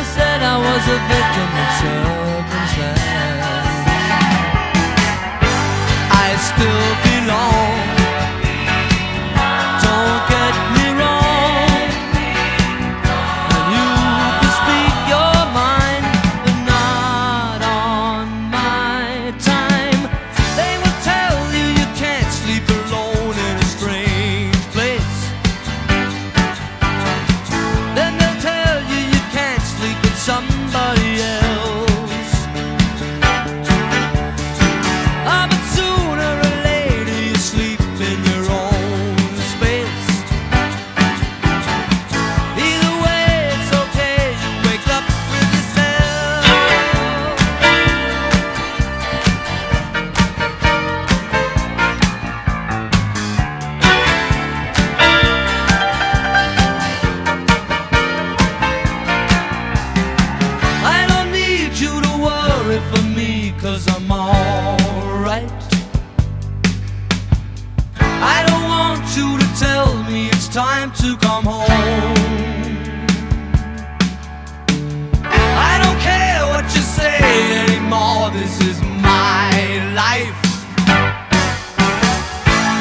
never said I was a victim of show. time to come home. I don't care what you say anymore, this is my life.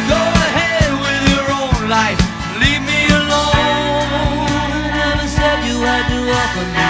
Go ahead with your own life, leave me alone. I never said you had to walk me.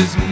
is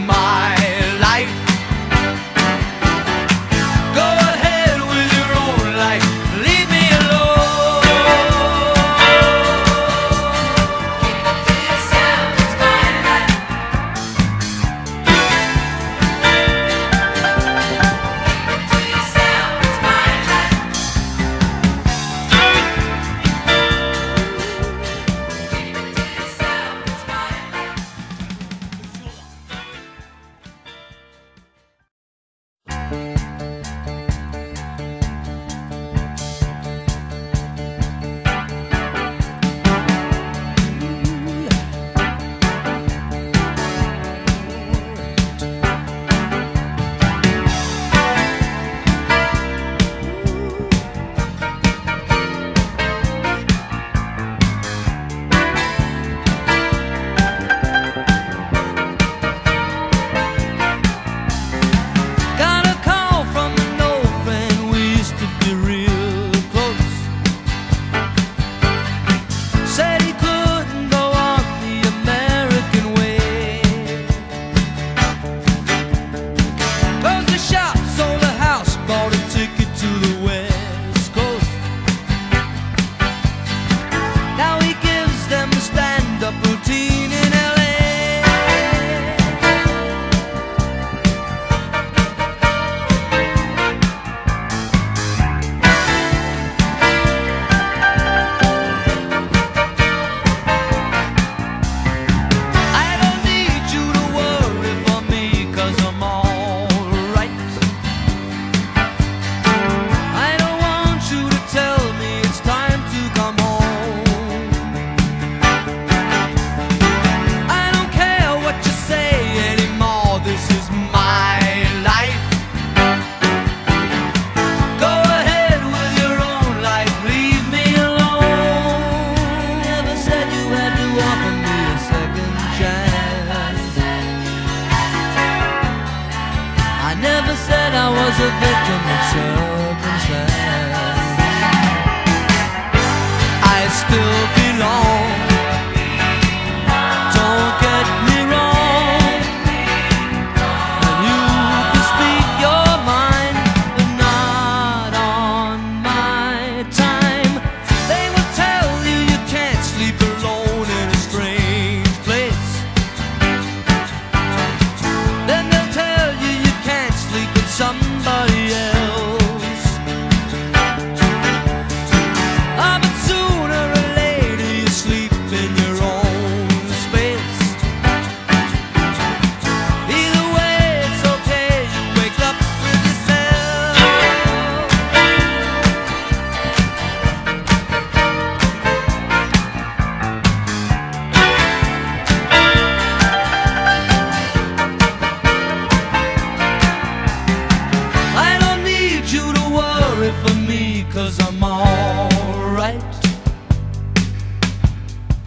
cause I'm alright.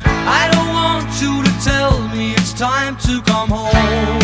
I don't want you to tell me it's time to come home.